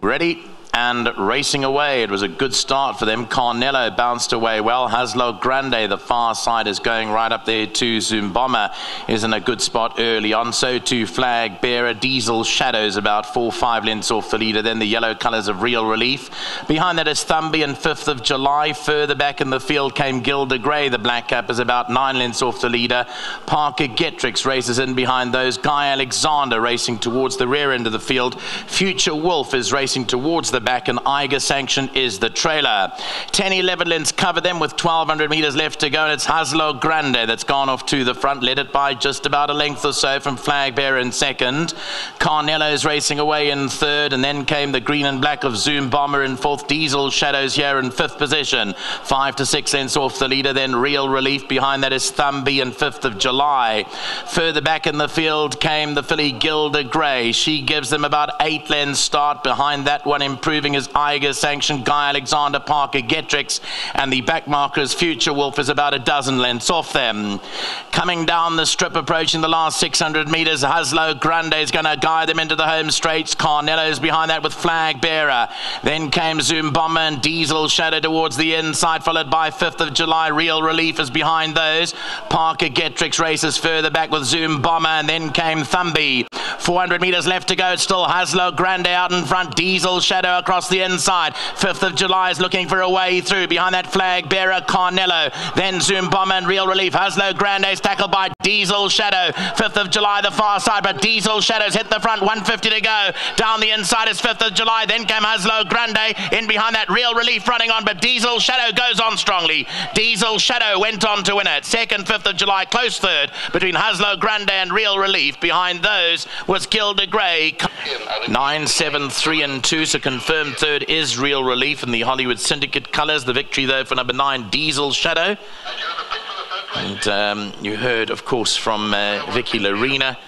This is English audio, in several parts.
Ready and racing away. It was a good start for them. Carnello bounced away well. Haslo Grande, the far side, is going right up there too. Zumbomber is in a good spot early on. So too Flag Bearer. Diesel Shadows about four, five lengths off the leader. Then the yellow colours of Real Relief. Behind that is Thumby and 5th of July. Further back in the field came Gilda Grey. The black cap is about nine lengths off the leader. Parker Getrix races in behind those. Guy Alexander racing towards the rear end of the field. Future Wolf is racing towards the back, and Eiger Sanction is the trailer. 10 11 lengths cover them with 1200 meters left to go, and it's Haslo Grande that's gone off to the front, led it by just about a length or so from Flag Bearer in second. Carnello is racing away in third, and then came the green and black of Zoom Bomber in fourth. Diesel Shadows here in fifth position. Five to six lengths off the leader, then Real Relief behind that is Thumby in 5th of July. Further back in the field came the filly Gilda Grey. She gives them about eight lengths start behind that one, improving as Eiger Sanction, Guy Alexander Parker Getrix, and the back markers Future Wolf is about a dozen lengths off them. Coming down the strip, approaching the last 600 metres, Haslo Grande is going to guide them into the home straights. Carnello's behind that with Flag Bearer. Then came Zoom Bomber and Diesel Shadow towards the inside, followed by 5th of July. Real Relief is behind those. Parker Getrix races further back with Zoom Bomber, and then came Thumby. 400 metres left to go. It's still Haslo Grande out in front. Diesel Shadow across the inside. 5th of July is looking for a way through. Behind that flag bearer, Carnello. Then Zoom Bomber and Real Relief. Haslo Grande is tackled by Diesel Shadow. 5th of July, the far side, but Diesel Shadows hit the front. 150 to go. Down the inside is 5th of July. Then came Haslo Grande. In behind that, Real Relief running on, but Diesel Shadow goes on strongly. Diesel Shadow went on to win it. Second, 5th of July, close third between Haslo Grande and Real Relief. Behind those was Gilda Grey. 9, 7, 3 and 2, so confirmed third is Real Relief in the Hollywood Syndicate colours. The victory, though, for number 9, Diesel Shadow. And um, you heard, of course, from uh, Vicky Lorena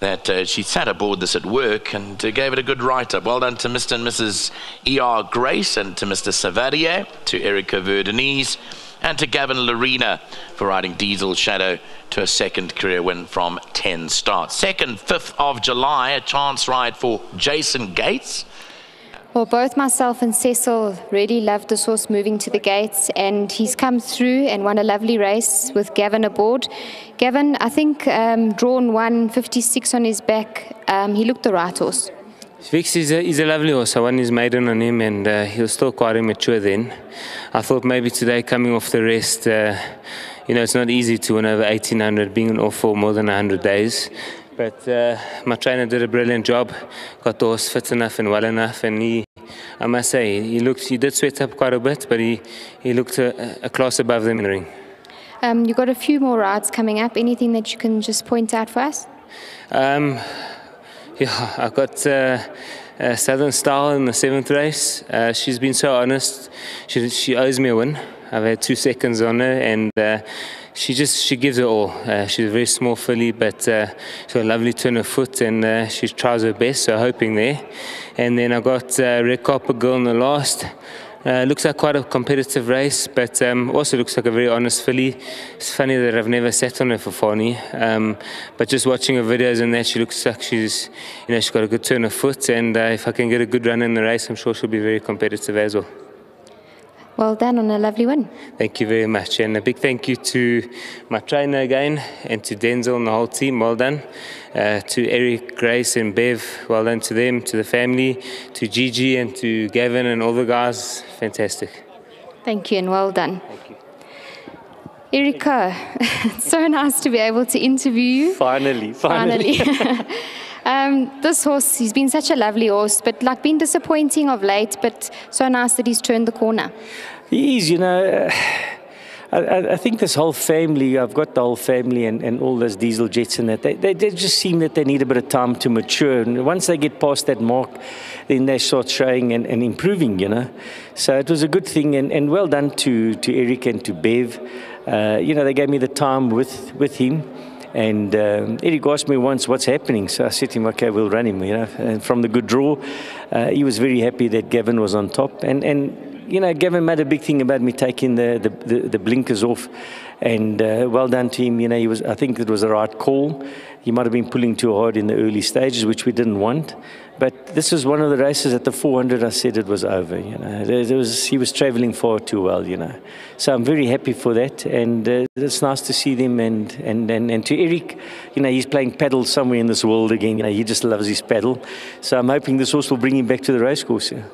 that uh, she sat aboard this at work and uh, gave it a good write-up. Well done to Mr. and Mrs. E.R. Grace and to Mr. Savadier, to Erica Verdenise, and to Gavin Lerena for riding Diesel Shadow to a second career win from 10 starts. Second, 5th of July, a chance ride for Jason Gates. Well, both myself and Cecil really loved this horse moving to the gates, and he's come through and won a lovely race with Gavin aboard. Gavin, I think, um, drawn 156 on his back. Um, he looked the right horse. Vix is a, is a lovely horse. I won his maiden on him, and uh, he was still quite immature then. I thought maybe today, coming off the rest, uh, you know, it's not easy to win over 1800, being off for more than 100 days. But uh, my trainer did a brilliant job, got the horse fit enough and well enough, and he, I must say, he looked, he did sweat up quite a bit, but he, he looked a, a class above them in the ring. Um, you've got a few more rides coming up. Anything that you can just point out for us? Um, yeah, I got uh, uh, Southern Style in the seventh race. Uh, she's been so honest. She, she owes me a win. I've had two seconds on her, and uh, she just she gives it all. Uh, she's a very small filly, but uh, she's got a lovely turn of foot, and she tries her best. So hoping there. And then I got Red Copper Girl in the last. Uh, looks like quite a competitive race, but um, also looks like a very honest filly. It's funny that I've never sat on her for Fani, um, but just watching her videos and that, she looks like she's, you know, she's got a good turn of foot, and uh, if I can get a good run in the race, I'm sure she'll be very competitive as well. Well done on a lovely win. Thank you very much. And a big thank you to my trainer again and to Denzel and the whole team. Well done. Uh, to Eric, Grace, and Bev, well done to them, to the family, to Gigi, and to Gavin and all the guys. Fantastic. Thank you and well done. Thank you. Erika, it's so nice to be able to interview you. Finally, finally. Finally. um, this horse, he's been such a lovely horse, but like been disappointing of late, but so nice that he's turned the corner. He is, you know. Uh, I, I, think this whole family, I've got the whole family and, and all those diesel jets and that, they, they, they just seem that they need a bit of time to mature. And once they get past that mark, then they start showing and, and improving, you know. So it was a good thing and, and well done to, to Eric and to Bev. Uh, you know, they gave me the time with, with him. And um, Eric asked me once what's happening. So I said to him, okay, we'll run him, you know. And from the good draw, uh, he was very happy that Gavin was on top. And, and you know, Gavin made a big thing about me taking the, the, the, the blinkers off. And uh, well done to him. You know, he was, I think it was the right call. He might have been pulling too hard in the early stages, which we didn't want. But this was one of the races at the 400. I said it was over. You know, there, was, he was travelling far too well. You know, so I'm very happy for that, and uh, it's nice to see them. And, and and and to Eric, you know, he's playing paddle somewhere in this world again. You know, he just loves his paddle. So I'm hoping this horse will bring him back to the racecourse. Yeah.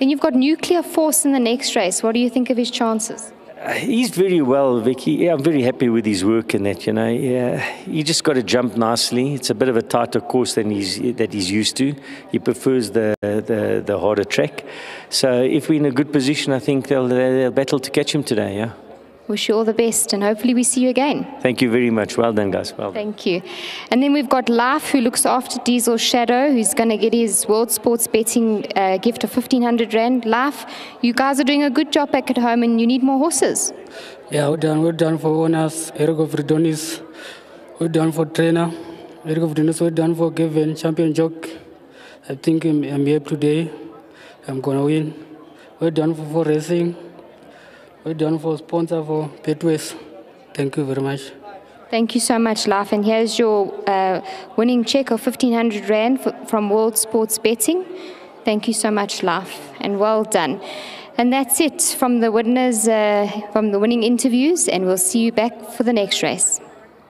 And you've got nuclear force in the next race. What do you think of his chances? He's very well, Vicky. Yeah, I'm very happy with his work in that. You know, yeah, he just got to jump nicely. It's a bit of a tighter course than he's that he's used to. He prefers the the, the harder track. So if we're in a good position, I think they'll they'll battle to catch him today. Yeah. Wish you all the best and hopefully we see you again. Thank you very much. Well done, guys. Well done. Thank you. And then we've got Life, who looks after Diesel Shadow, who's going to get his World Sports Betting uh, gift of 1500 Rand. Life, you guys are doing a good job back at home and you need more horses. Yeah, we're done. We're done for owners, Eric Vridonis. We're done for trainer, Eric Vridonis. We're done for Gavin, champion jock. I think I'm, I'm here today. I'm going to win. We're done for, for racing. We're done for sponsor for Petways. Thank you very much. Thank you so much, Life. And here's your uh, winning check of 1500 Rand from World Sports Betting. Thank you so much, Life, and well done. And that's it from the winners, uh, from the winning interviews, and we'll see you back for the next race.